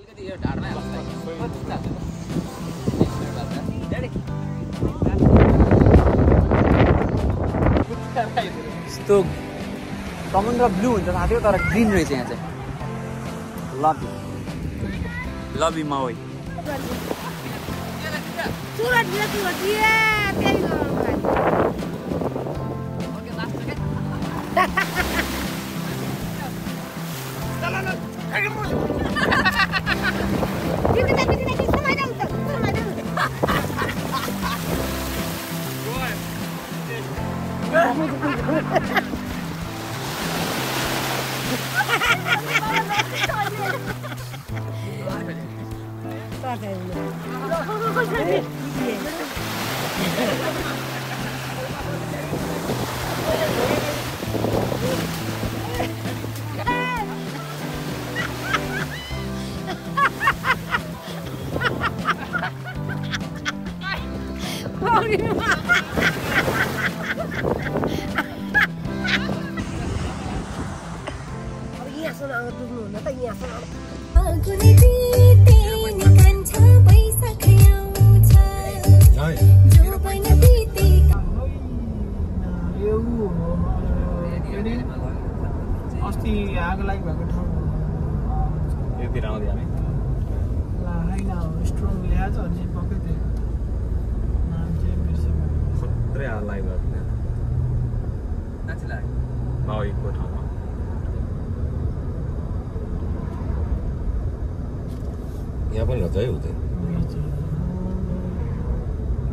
अलिकति यो ढाडमै यस्तो समुद्र ब्लू हुन्छ थाहा थियो तर ग्रिन रहेछ यहाँ चाहिँ love you love you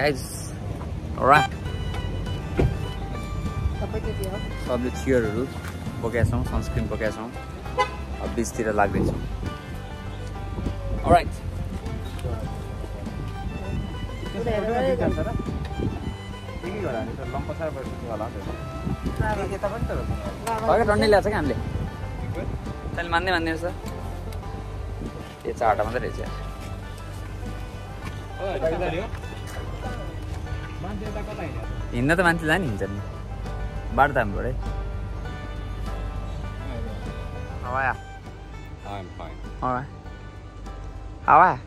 guys सबले चियरहरू बोकेका छौँ सनस्क्रिन बोकेका छौँ अब बिचतिर लाग्दैछौँ राइट होइन टन्नै ल्याएको छ क्या हामीले तैँले मान्दै मान्दै रहेछ यो चारवटा मात्रै रहेछ। हिँड्न त मान्छे जाने हिँड्छ नि बाटो त हामीबाटै हावा fine. Alright. Hawa.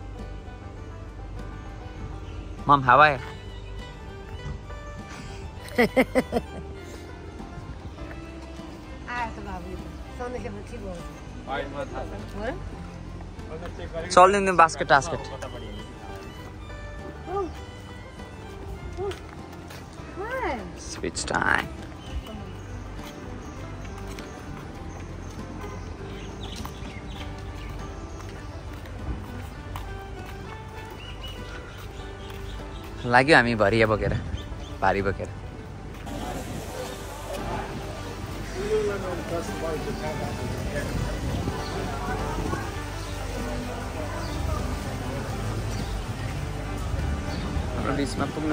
Mom, Hawa. आयो स्पिच टाइम लाग्यो हामी भरिया बोकेर भारी बोकेर। हाम्रो बिचमा पुग्न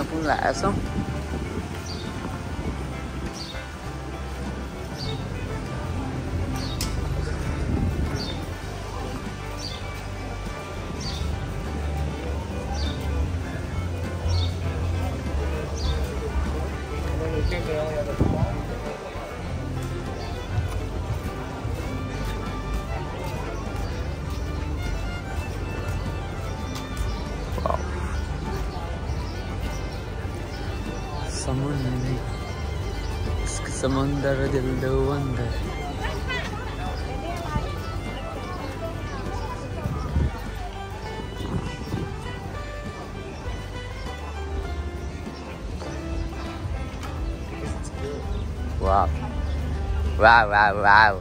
समुंदर दिल दो अंदर Wow. Wow, wow, wow.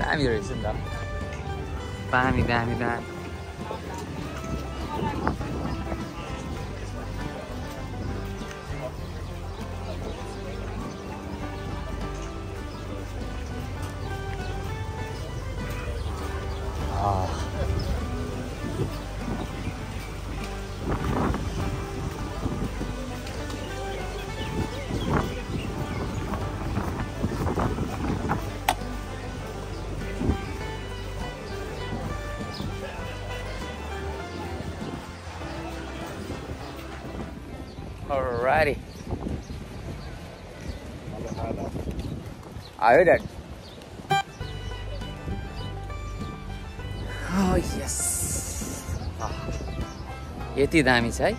दामी रहेछ नि त दामी दामी Alrighty. आयो ड्याड यस यति दामी छ है?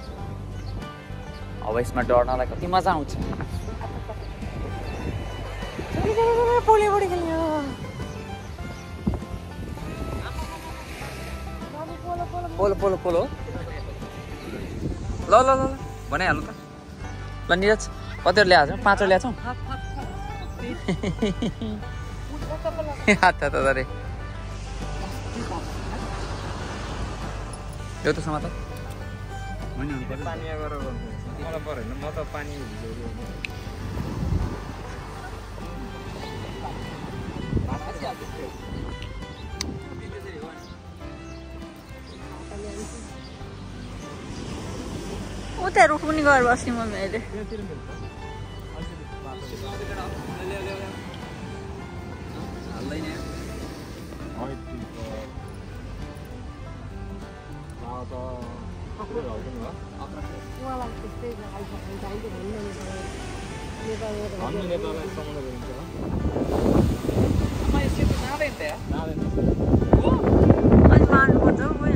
अब यसमा डढ्नलाई कति मजा आउँछ। पोलो पोलो पोलो ल ल ल। बनाइहाल्नु त। ल निरज कतिवटा ल्याएको छौ? पाँचवटा ल्याएको छौ हात त अरे यो त परेन म त पानी उता रुख पनि गएर बस्ने मम्मी अहिले अनि मार्नुपर्छ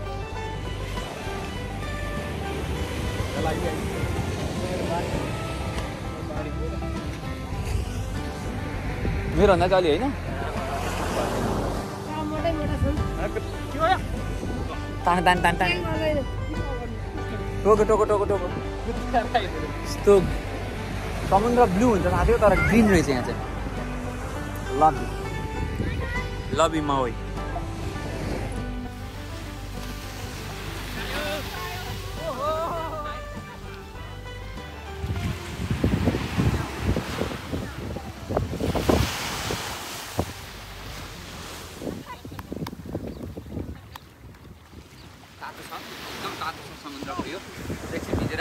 मेरोभन्दा चाहिँ अलि होइन तान तान तान तान टोको टोको टोको टोको यस्तो समुद्र ब्लू हुन्छ थाहा थियो तर ग्रिन रहेछ यहाँ चाहिँ लभ लभ यु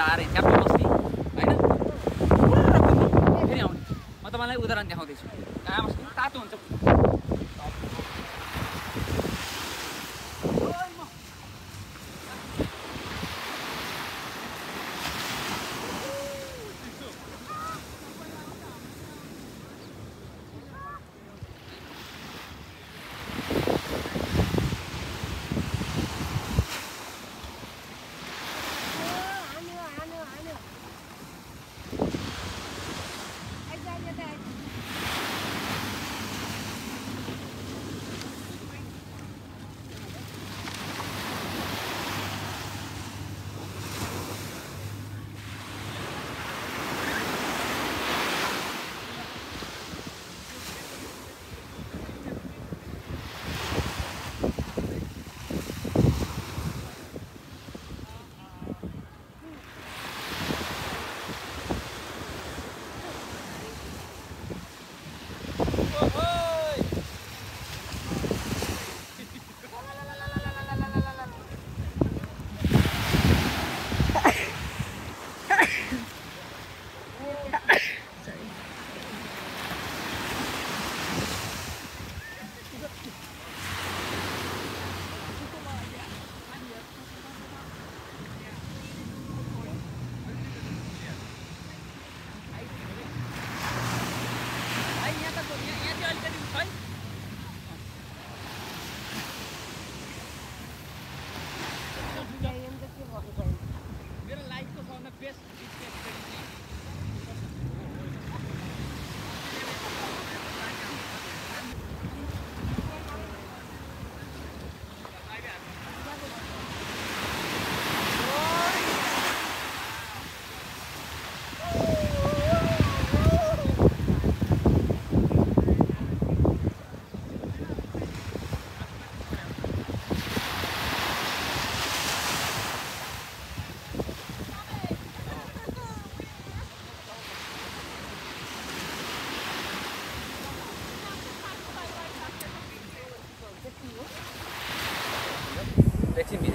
भिजेर आएर च्याप्प बस्ने होइन फेरि आउने म तपाईँलाई उदाहरण देखाउँदैछु बस्नु तातो हुन्छ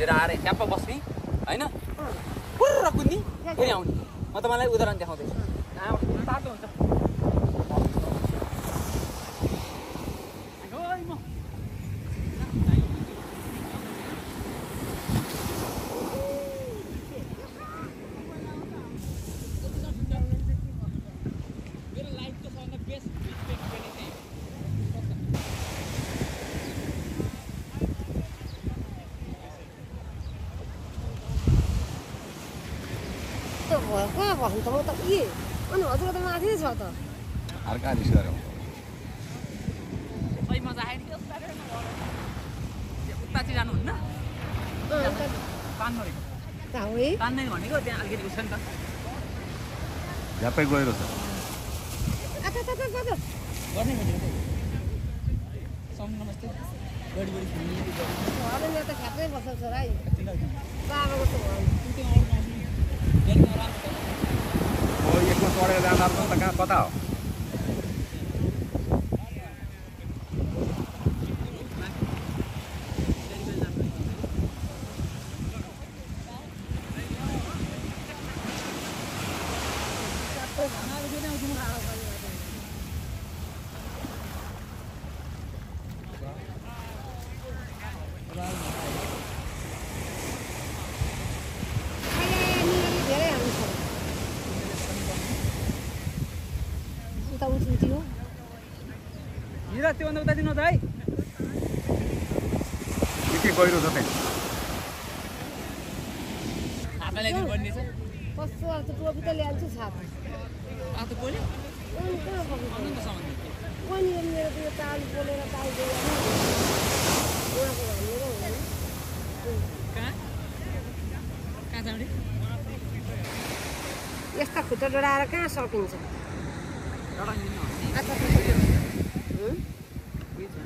भिजेर आएर ट्याप्प बस्ने होइन पुर्र कुद्ने फेरि आउने म तपाईँलाई उदाहरण देखाउँदैछु तातो हुन्छ भयो त म त ए अनि हजुर त माथि छ त गएर झ्यापै गहिरो छ त खाँच्चै बस्छ छोरा है। राम्रो बाबाको त भयो ओ एकमा चढेर जाँदा त कहाँ कता हो धेरै हामी छ उता उठ्नु हो हिरा त्योभन्दा उता दिनु त है के के गहिरो छ त्यहाँ हातलाई ल्याइदिनु पर्ने छ कस्तो अब त टोपी त ल्याउँछु छाप आज त बोल्यो अनि यो मेरो ताल बोलेर जाने यस्ता खुट्टा डढाएर कहाँ सकिन्छ लडाइदिनु भने अच्छा हुँ? के छ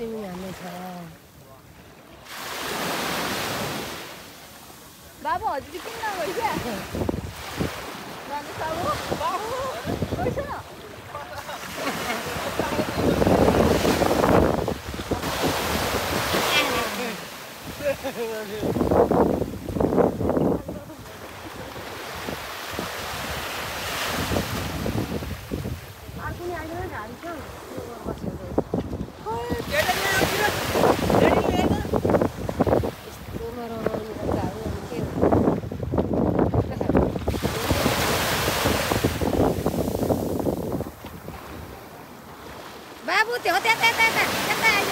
यसमा? हो त नि उनीहरू खप्न नसक्ने जस्तो चिज आजै फाल्नु यस्तै स्विमिङ हान्ने छ बाबु हजुर किन नगयो क्या जानुहोस् बाबु बाबु गइस न अर्को नि आइदिनु नि हामी क्या यस्तोमा रमाउनु बच्चाहरू अनि के बाबु त्यो त्यता त्यता त्यता त्यता आइज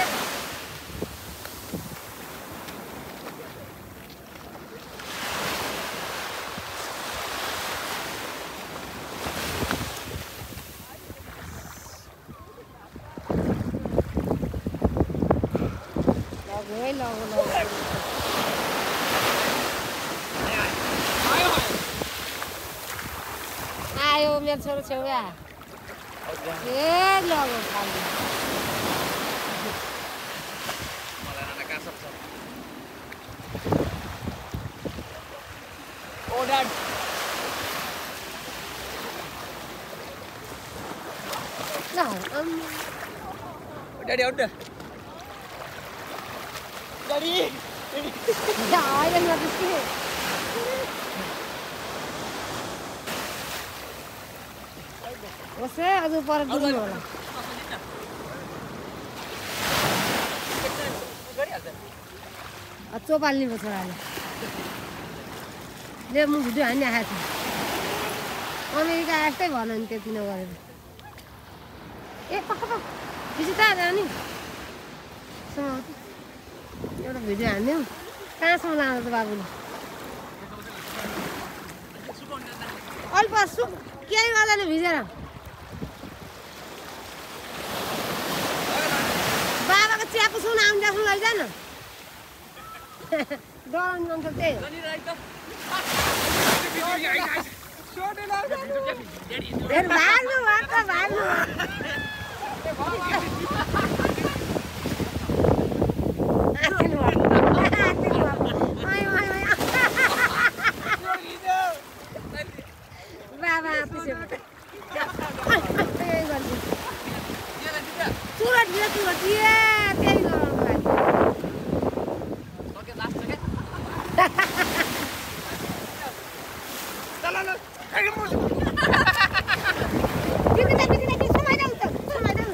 लगो है लगो लगो आयो मेरो छोरो छेउया ए लगो खालि ओ ड्याड ल अम्, ड्याडी आउट ड्याडी अझ पर होला भयो छोराले ले म भिडियो हान्ने आएको छु अमेरिका यस्तै भन नि त्यति नगरेर ए पक्क पक्क समाउ त। एउटा भिडियो हान्यौँ कहाँसम्म त बाबुले अल्प सु केही गर्दैन भिजेर बाबाको चियाको सुन आउनु जस्तो लैजान डराउनु जान्छ त्यही भाग्नु भाग्नु आत्तिनु भयो आत्तिनु भयो आयो आयो आयो बाबा आत्तिसक्यो त्यही गर्छु चुरट दियो चुरट दिए त्यही गराउनु भयो बिग्रिँदा बिग्रिँदा कि समाइदेऊ त समाइदेऊ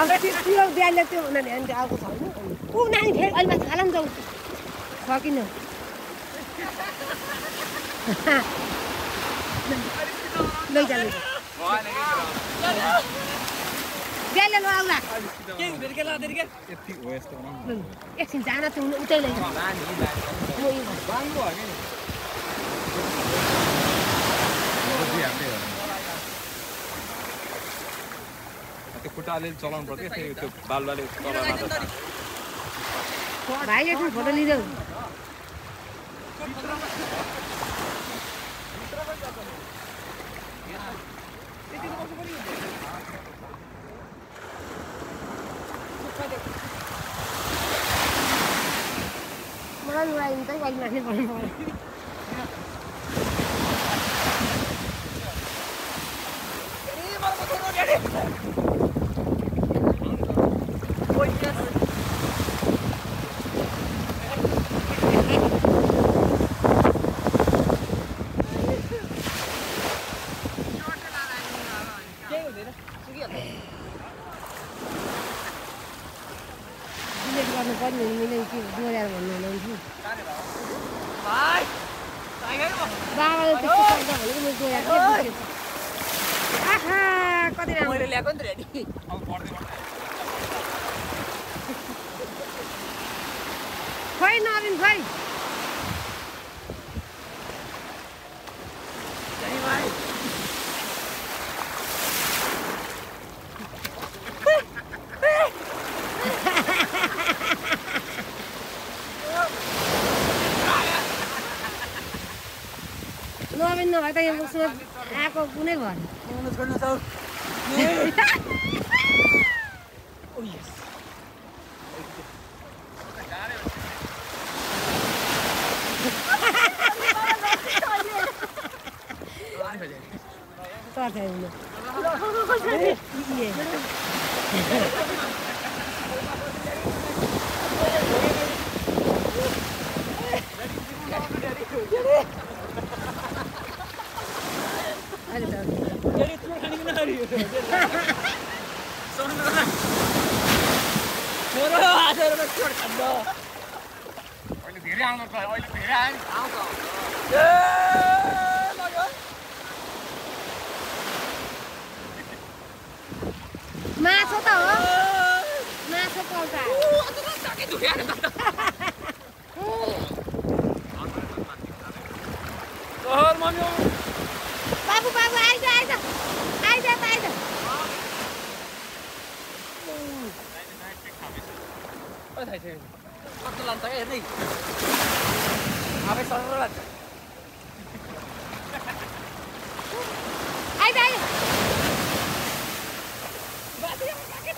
अब त्यो त्यो बिहाले त्यो उनीहरूले अनि आएको छैन ऊ नानी फेरि अहिले माथि खाला नि जाउँ सकिन लैजा एकछिन जान त उनी उतै लैजा म यो भन्छु। त्यो अलिअलि चलाउनु पर्छ क्या? फेरि त्यो बालुवाले भाइले एकछिन फोटो लिँदै माथि पर्नु पऱ्यो डिलेट गर्नु पर्ने मैले के भन्नु हुनुहुन्थ्यो बाबाले त्यस्तो शब्द भनेको मैले दोहोऱ्याएको आहा कति राम्रो मैले ल्याएको नि त play, not in play. Luamin na kita yung susunod. Ako, kunay ba? Kunay ko na sa... अहिले धेरै आउनु त अहिले धेरै आयो माछा त हो माछा पल्टा satu lantai ini habis satu lantai ayo ayo mbak dia pakai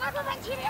apa mbak ciri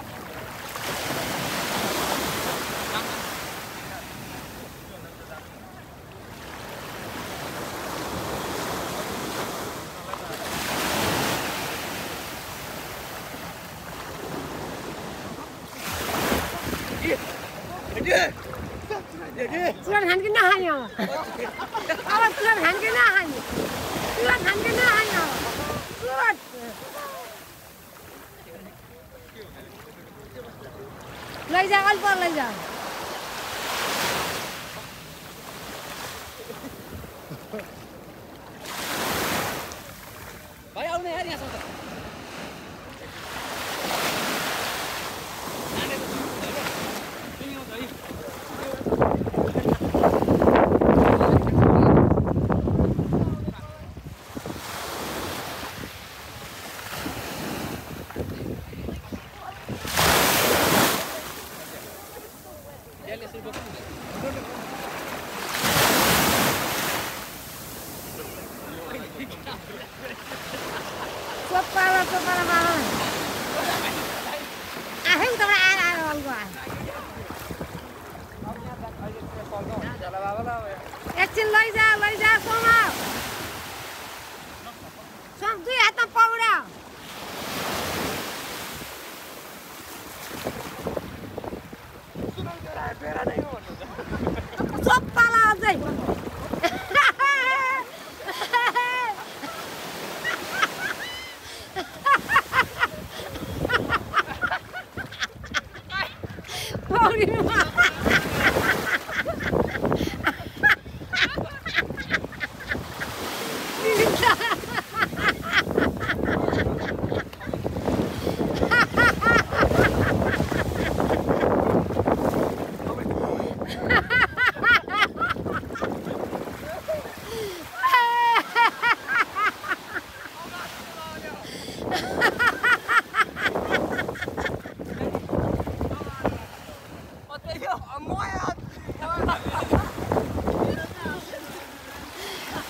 पौडीमा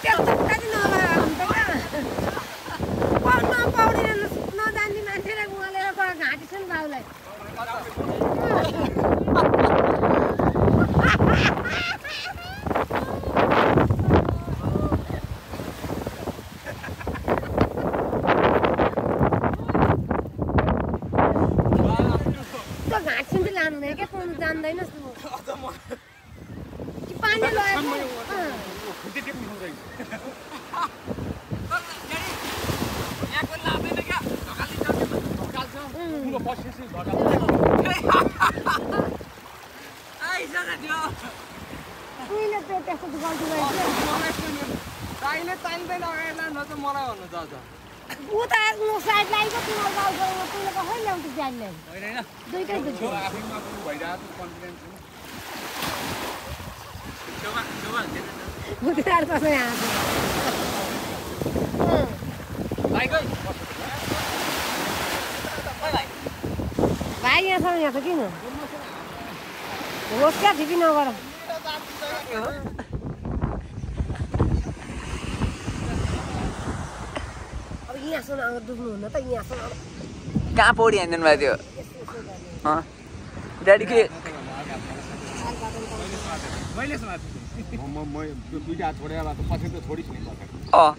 त्यस्तो कति नगरेर हुन्छ क्या पौडमा पौडेर नजान्ने मान्छेलाई उमालेर गएर घाँटी छ नि बाउलाई त्यो घाँटी चाहिँ लानु हुँदैन तँ कि पानी तान्दैन अगाडि लानु त मलाई भन्नु त अझ उता म साइड लागेको तिमीहरू गाउँ गएर तिमीले कसरी ल्याउँछ जान्ने। होइन होइन। दुइटै दुइटै आफैमा पनि भइरहेको छ। भाइ भाइ यहाँ छ यहाँ छ किन? होस् क्या फिपी नगर यहाँसम्म आएर डुब्नु हुन्न त यहाँसम्म आएर कहाँ पौडी हानिदिनु भएको थियो अँ ड्याडी के मैले सुनाएको म म त्यो दुइटा हात छोडेर त पछि त छोडिस् नि पछाडि अँ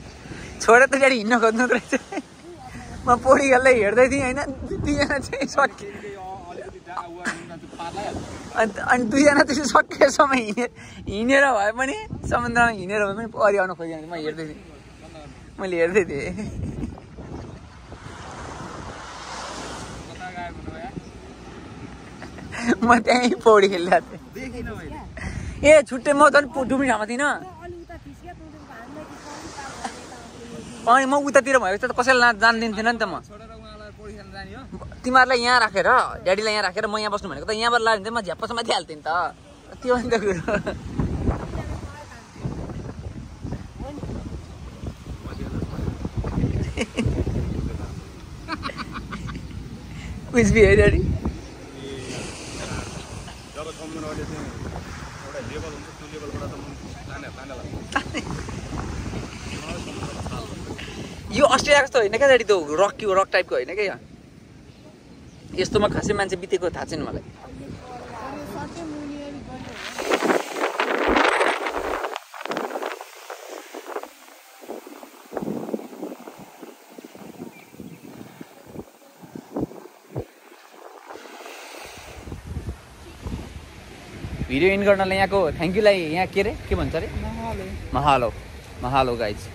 छोडेर त ड्याडी हिँड्न खोज्नु रहेछ म पौडी खेल्दै हेर्दै थिएँ होइन दुईजना चाहिँ सके अलिकति डा- उ मुन्टा त्यो पार लगाइहाल्छ। अन्त अनि दुईजना त्यसरी सकेसम्म हिँडे हिँडेर भए पनि समुद्रमा हिँडेर भए पनि परि आउनु खोजेको म हेर्दै थिएँ मैले हेर्दै थिएँ कता गयो भने यार म त्यहीँ पौडी खेलिरहेको थिएँ। ए छुट्टै म झन् पु- डुब्ने ठाउँमा थिइनँ। अनि म उतातिर भएको त कसैलाई ना जानिदिन्थेन नि त म। जाने तिमीहरूलाई यहाँ राखेर ड्याडीलाई यहाँ राखेर म यहाँ बस्नु भनेको त यहाँबाट चाहिँ म झ्याप्पसम्म थिहाल्थेँ नि त। त्यो नि त कुरो। कुछ है ड्याडी जब समुद्रले चाहिँ एउटा लेभल हुन्छ त्यो लेभलबाट त म ताने ताने लाग्छ यो अस्ट्रेलिया जस्तो होइन क्या ड्याडी त्यो रक यो रक टाइपको होइन क्या यस्तोमा खासै मान्छे बितेको थाहा छैन मलाई। भिडियो इन गर्नलाई यहाँको थ्याङ्क यूलाई यहाँ के अरे के भन्छ अरे? महालो महालो गाइज